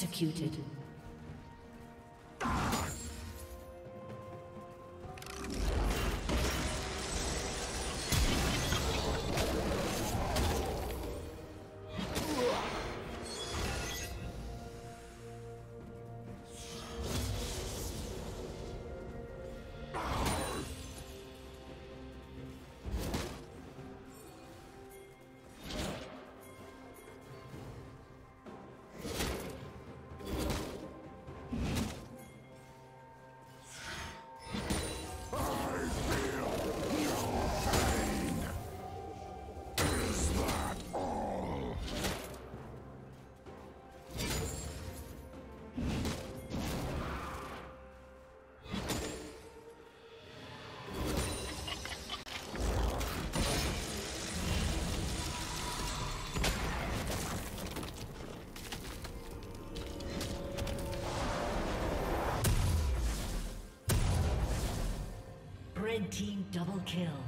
Executed. Team double kill.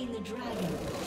Slain the dragon.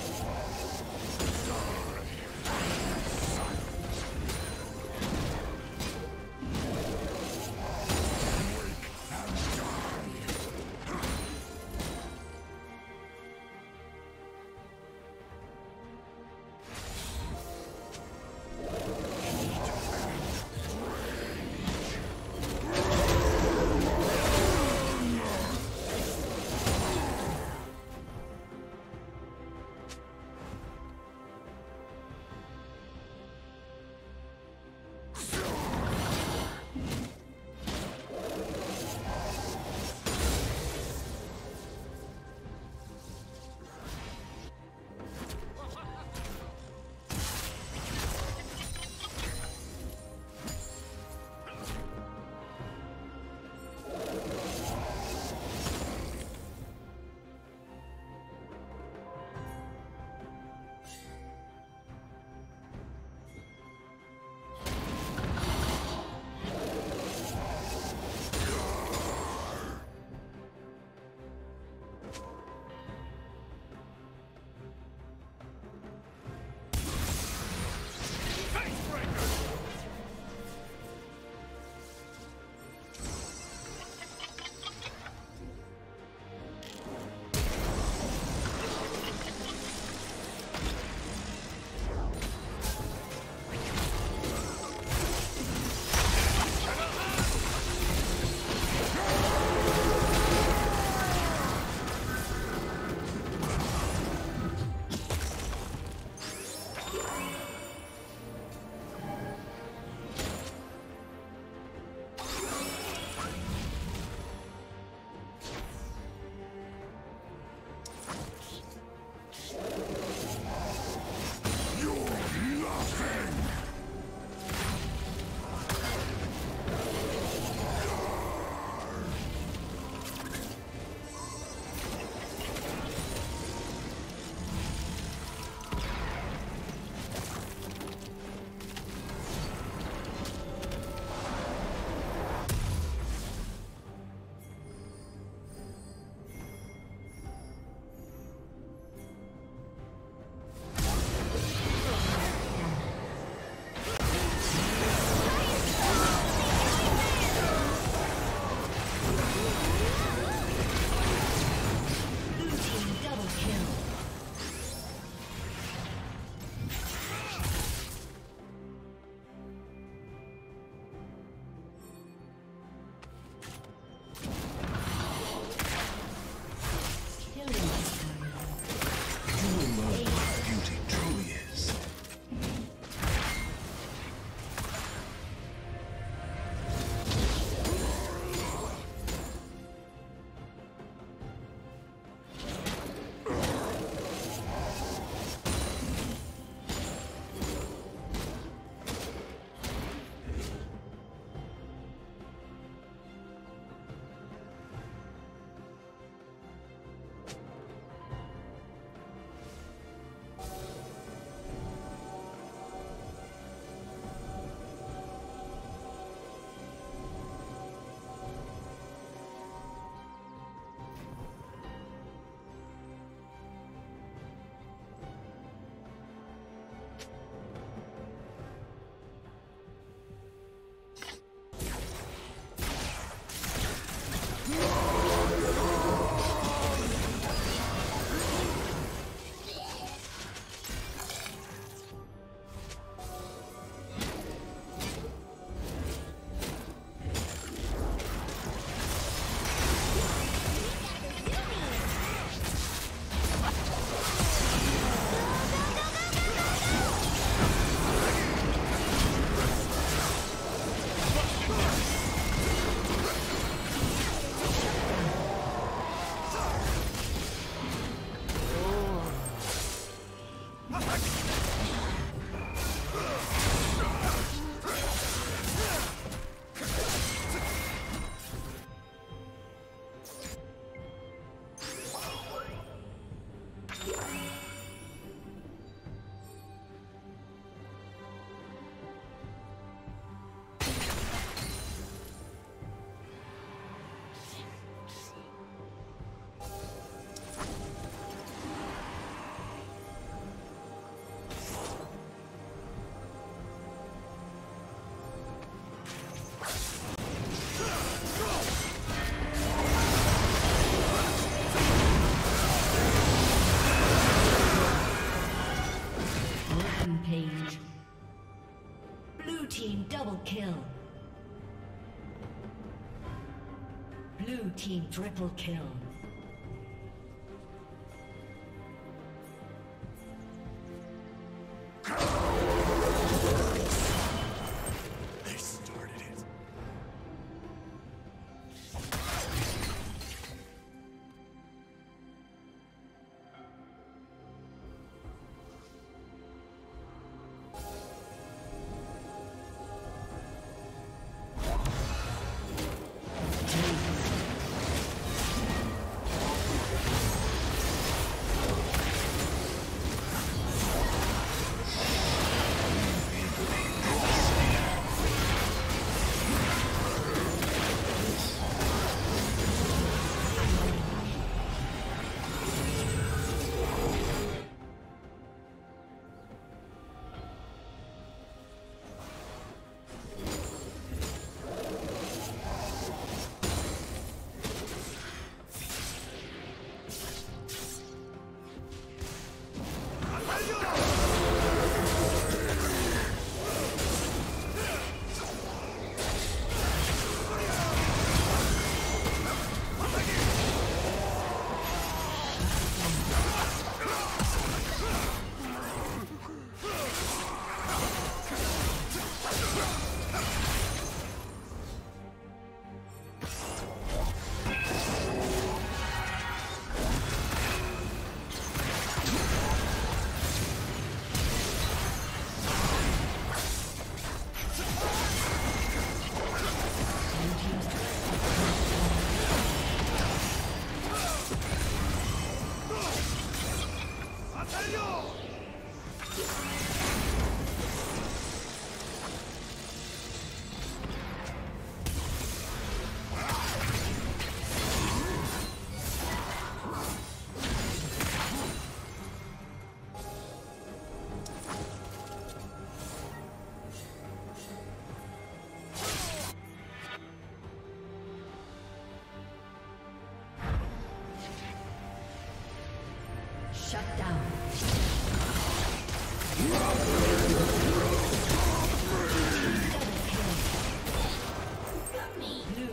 Team triple kill.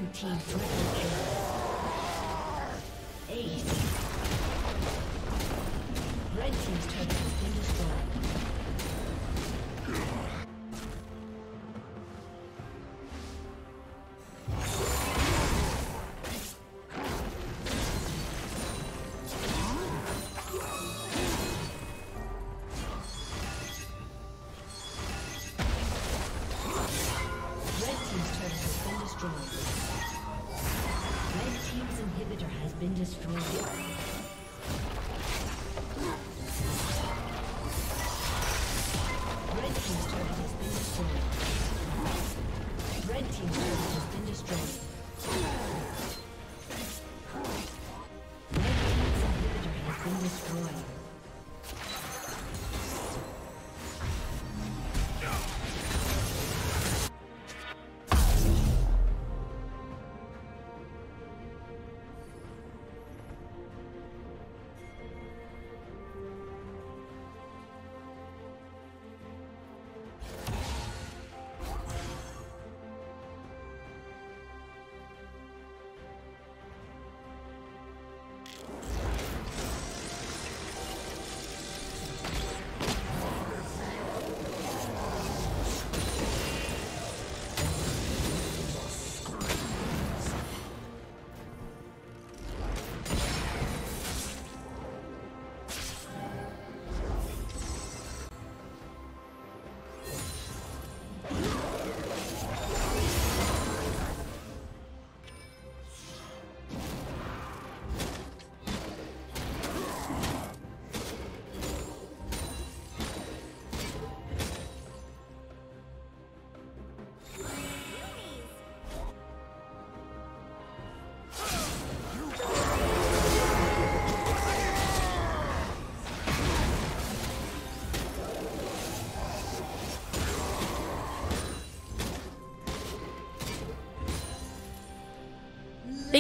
Team triple